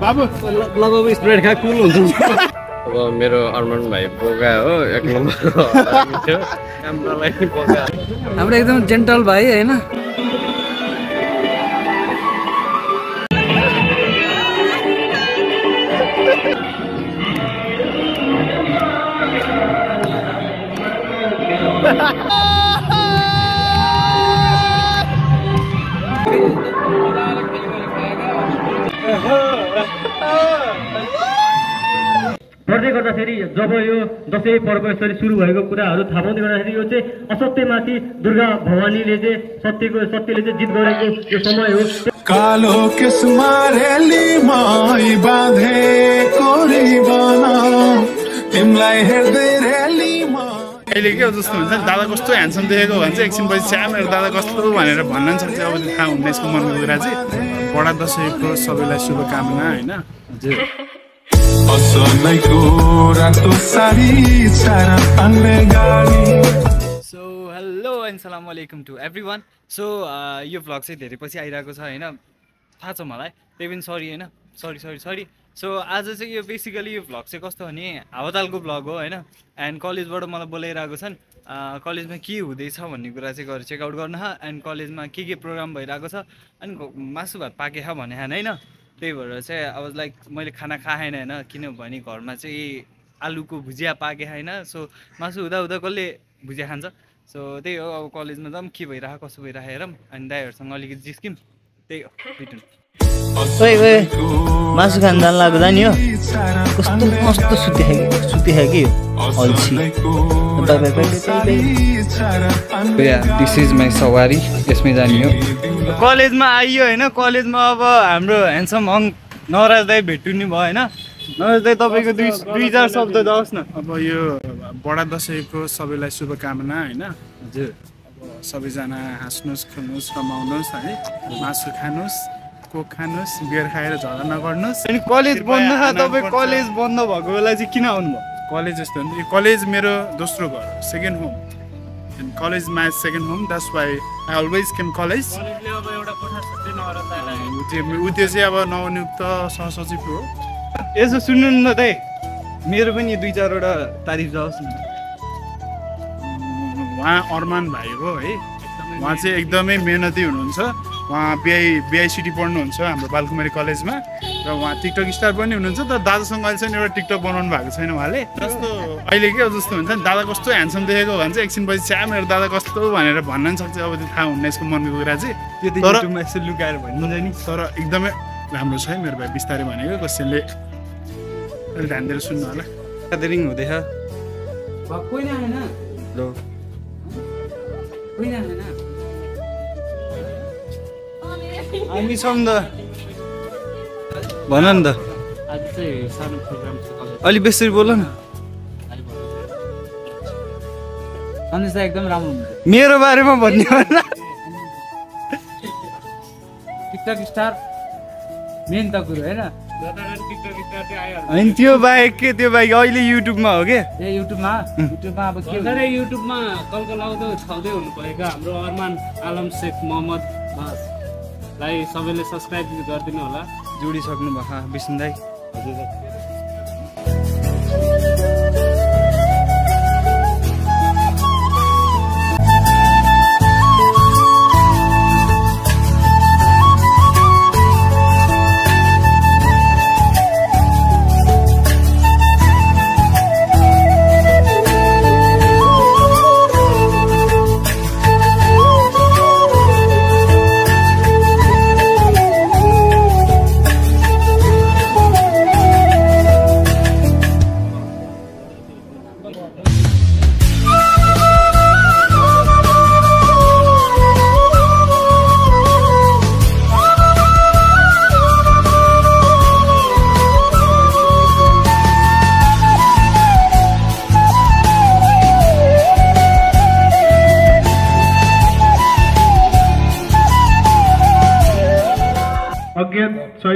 बाबु लगभग स्प्रेड खा कुल हुन्छ अब मेरो अर्मन भाइ बोका हो एक नम्बर हाम्रो एकदम जेन्टल भाइ होइन गर्दाखेरि जब यो दसैँ पर्व यसरी सुरु भएको कुराहरू थाहा पाउँदै गर्दाखेरि यो चाहिँ असत्यमाथि दुर्गा भवानीले चाहिँ सत्यको सत्यले चाहिँ जित गरेको यो समय हो। कालो अहिले के हो जस्तो हुन्छ नि? दादा कस्तो ह्यान्डसम देखेको भन्छ एकछिन पछि छ्या मेरो दादा कस्तो भनेर भन्न सक्छ। अब थाहा हुन्न यसको मनको कुरा चाहिँ। बडा दसैँको सबैलाई शुभकामना होइन? हजुर। सो हेलो एन्ड सलाम वालेकुम टु एभ्री वान सो यो भ्लग चाहिँ धेरै पछि आइरहेको छ होइन? थाहा छ मलाई। त्यही पनि सरी होइन? सरी सरी सरी सो आज चाहिँ यो बेसिकली यो भ्लग चाहिँ कस्तो भने हावातालको भ्लग हो होइन? एन्ड कलेजबाट मलाई बोलाइरहेको छन् कलेजमा के हुँदैछ भन्ने कुरा चाहिँ गएर चेकआउट गर्न एन्ड कलेजमा के के प्रोग्राम भइरहेको छ अनि मासु भात पाके खा भने होइन? त्यही भएर चाहिँ अब लाइक मैले खाना खाएन होइन किनभने घरमा चाहिँ आलुको भुजिया पाके होइन। सो मासु हुँदा हुँदा कसले भुजिया खान्छ? सो त्यही हो अब कलेजमा जाऊँ के भइरहेको कसो भइरहेको हेरौँ। अनि दाईहरूसँग अलिकति जिस्किम त्यही हो ओए ओए मासु खान जान लाग्दा नि हो कस्तो मस्तो सुति खायो सुति खायो कि अल्छी दिस इज माई सवारी यसमै जाने हो कलेजमा आइयो होइन कलेजमा अब हाम्रो ह्यान्डसम हङ नराज दाई भेट्नु भयो होइन नराज दाई तपाईँको दुई दुई चार शब्द जाओस् न अब यो बडा दसैँको सबैलाई शुभकामना होइन हजुर अब सबैजना हाँस्नुहोस् खेल्नुहोस् रमाउनुहोस् है मासु खानुहोस् कोक खानुहोस् बियर खाएर झगडा नगर्नुहोस् अनि कलेज बन्द तपाईँ कलेज बन्द भएको बेला चाहिँ किन आउनुभयो कलेज यस्तो हो नि यो कलेज मेरो दोस्रो घर second home college my second home that's why I always came college ऊ त्यो ऊ त्यो चाहिँ अब नवनियुक्त सहसचिव हो यसो सुन्नु न दाइ मेरो पनि दुई चारवटा तारिफ जाओस् न उहाँ अरमान भाइ हो है उहाँ चाहिँ एकदमै मेहनती हुनुहुन्छ उहाँ बिआई बिआइसिटी पढ्नुहुन्छ हाम्रो बालकुमारी कलेजमा। र उहाँ टिकटक स्टार पनि हुनुहुन्छ। तर दादासँग अहिलेसम्म एउटा टिकटक बनाउनु भएको छैन उहाँले। जस्तो अहिले के जस्तो हुन्छ नि दादा कस्तो ह्यान्डसम देखेको भन्छ एकछिन पछि छ्या मेरो दादा कस्तो भनेर भन्न पनि सक्छ। अब त्यो थाहा हुन्न यसको मनको कुरा चाहिँ। त्यो यसो लुकाएर भनिन्छ नि। तर एकदमै राम्रो छ है मेरो भाइ बिस्तारै भनेको। कसैले अलिक ध्यान दिएर सुन्नु होला। ग्यादरिङ हुँदैछ। लो हामी छौँ त। भन नि त। आज चाहिँ सानो प्रोग्राम छ कलेज अलिक बेसरी बोल न। एकदम राम्रो हुन्छ। मेरो बारेमा भन्ने टिकटक स्टार मेन त कुरो होइन। होइन त्यो बाहेक के त्यो बाहेक अहिले युट्युबमा हो क्या ए युट्युबमा? युट्युबमा अब के भर्खरै युट्युबमा कलकलाउँदो छाउँदै हुनुभएका हाम्रो अरमान आलम शेख मोहम्मद बासलाई सबैले सब्सक्राइब गरिदिनु होला। जोडिसक्नु भएको विष्णु दाई। हजुर।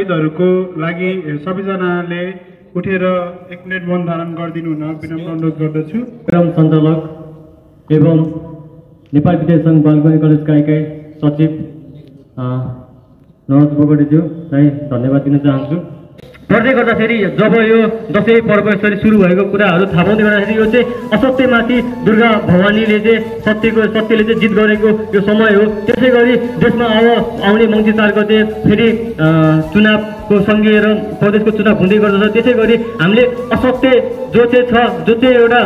शहीदहरूको लागि सबैजनाले उठेर एक मिनट वन धारण गरिदिनु हुन विनम्र अनुरोध गर्दछु। प्रोग्राम सञ्चालक एवं नेपाल विद्या सङ्घ बालकुमारी कलेजका एकाइ सचिव अ, नवाज बोगटीज्यूलाई धन्यवाद दिन चाहन्छु। गर्दै गर्दाखेरि जब यो दसैँ पर्व यसरी सुरु भएको कुराहरू थाहा पाउँदै गर्दाखेरि यो चाहिँ असत्यमाथि दुर्गा भवानीले चाहिँ सत्यको सत्यले चाहिँ जित गरेको यो समय हो। त्यसै गरी देशमा अब आउने मङ्सिर चार गते फेरि चुनावको सङ्घीय र प्रदेशको चुनाव हुँदै गर्दछ। त्यसै गरी हामीले असत्य जो चाहिँ छ जो चाहिँ एउटा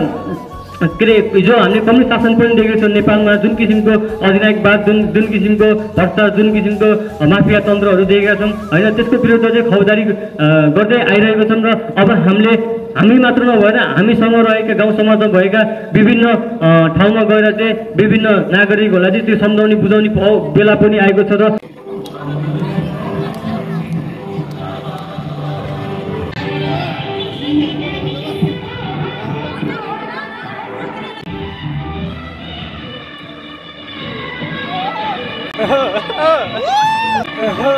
के अरे हिजो हामीले कम्युनिस्ट शासन पनि देखेको छौँ नेपालमा जुन किसिमको अधिनायकवाद जुन जुन किसिमको भ्रष्टाचार जुन किसिमको माफिया तन्त्रहरू देखेका छौँ होइन त्यसको विरुद्ध चाहिँ अ, गर्दै आइरहेको छौँ र अब हामीले हामी मात्र नभएर हामीसँग रहेका गाउँ समाजमा भएका विभिन्न ठाउँमा गएर चाहिँ विभिन्न नागरिकहरूलाई चाहिँ त्यो सम्झाउने बुझाउने बेला पनि आएको छ र Hey,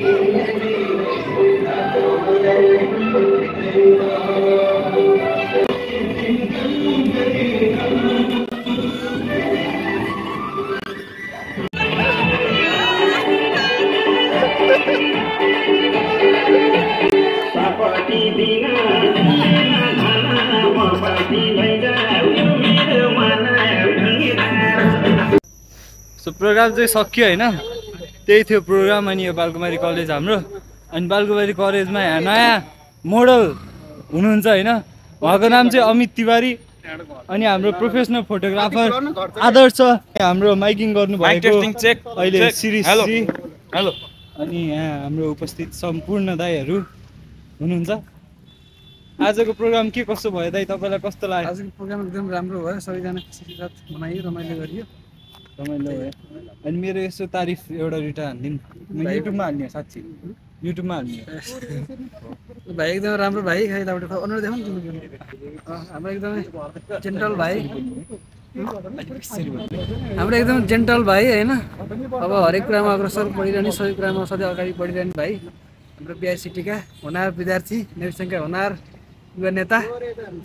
सो प्रोग्राम चाहिँ सक्यो होइन त्यही थियो प्रोग्राम अनि यो बालकुमारी कलेज हाम्रो अनि बालकुमारी कलेजमा यहाँ नयाँ मोडल हुनुहुन्छ होइन उहाँको नाम चाहिँ अमित तिवारी अनि हाम्रो प्रोफेसनल फोटोग्राफर आदर्श हाम्रो माइकिङ गर्नुभएको अहिले श्री हेलो अनि यहाँ हाम्रो उपस्थित सम्पूर्ण दाईहरू हुनुहुन्छ आजको प्रोग्राम के कस्तो भयो दाई तपाईँलाई कस्तो लाग्यो आजको प्रोग्राम एकदम राम्रो भयो सबैजना खुसी साथ मनायो रमाइलो गरियो रमाइलो भयो अनि मेरो यसो तारिफ एउटा दुइटा हानिदिनु म युट्युबमा हाल्ने हो साँच्ची। युट्युबमा हाल्ने भाइ एकदम राम्रो भाइ। खै यताबाट अनुहार देखाउनु तिमीले हाम्रो एकदमै जेन्टल भाइ। हाम्रो एकदम जेन्टल भाइ होइन? अब हरेक कुरामा अग्रसर बढिरहने सबै कुरामा सधैँ अगाडि बढिरहने भाइ। हाम्रो बिआइसिटीका हुनार विद्यार्थी नेविसङ्घका हुनार युवा नेता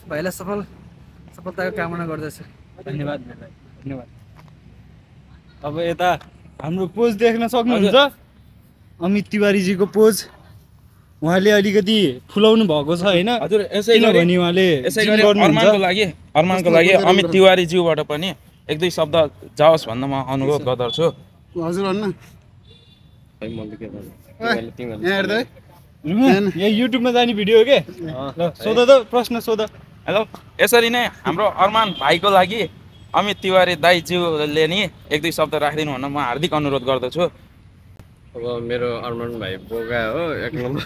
भाइलाई सफल सफलताको कामना गर्दछु। धन्यवाद धन्यवाद। अब यता हाम्रो पोज देख्न सक्नुहुन्छ। अमित तिवारीजीको पोज। उहाँले अलिकति फुलाउनु भएको छ होइन? हजुर यसै गरी उहाँले यसै जिम गरी गर्नुहुन्छ। अरमानको लागि अरमानको लागि अमित तिवारीज्यूबाट पनि एक दुई शब्द जाओस् भन्न म अनुरोध गर्दछु। हजुर यहाँ यहाँ युट्युबमा जाने भिडियो हो के? ल सोध त प्रश्न सोध। हेलो यसरी नै हाम्रो अरमान भाइको लागि अमित तिवारी दाइज्यूले नि एक दुई शब्द राखिदिनु भन्न म हार्दिक अनुरोध गर्दछु। अब मेरो अरमान भाइ बोगा हो एक नम्बर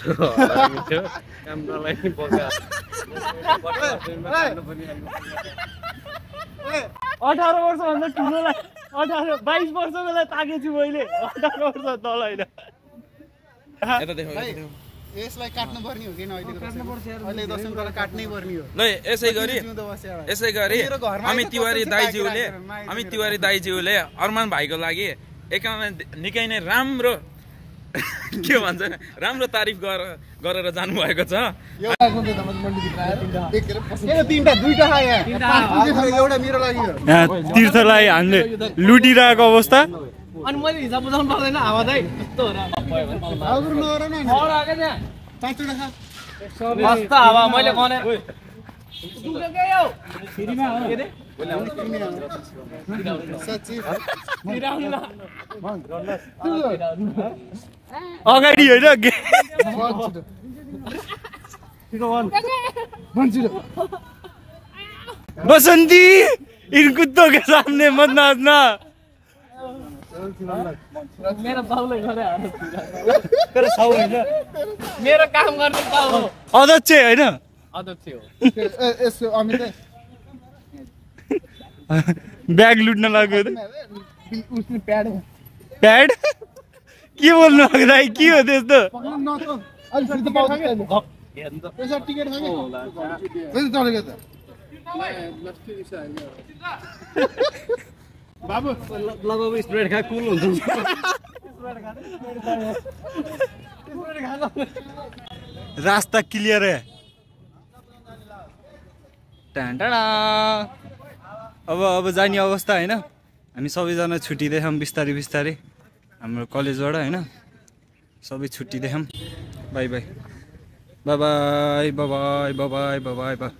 अठार वर्षभन्दा ठुलोलाई अठार बाइस वर्षकोलाई ताकेछु मैले। अठार वर्ष तल होइन। यसलाई काट्नु पर्ने हो किन अहिले अहिले दसौँ तर काट्नै पर्ने हो। ल यसै गरी। यसै गरी आएको तिवारी दाइज्यूले लिएर तिवारी दाइज्यूले अरमान भाइको लागि एकाउन्न निकै नै राम्रो के भन्छ राम्रो तारिफ गर गरेर जानुभएको छ। तीर्थलाई हामीले लुटिरहेको अवस्था। अनि मैले हिसाब बुझाउनु पर्दैन हावा कस्तो मस्त हावा मैले गने अगाडि होइन बसंती इन कुत्तों के सामने मत नाचना मेरो बाउले गरे मेरो काम गर्ने बाउ हो। अध्यक्ष होइन। अध्यक्ष हो। ब्याग लुट्न लाग्यो प्याड? के बोल्नु भएको दाइ के हो त्यस्तो? रास्ता क्लियर है। टाढा अब अब जाने अवस्था होइन? हामी सबैजना छुट्टिँदैछौँ बिस्तारै बिस्तारै। हाम्रो कलेजबाट होइन? सबै छुट्टिँदैछौँ bye bye bye bye bye bye bye bye bye